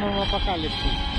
como apocalipse.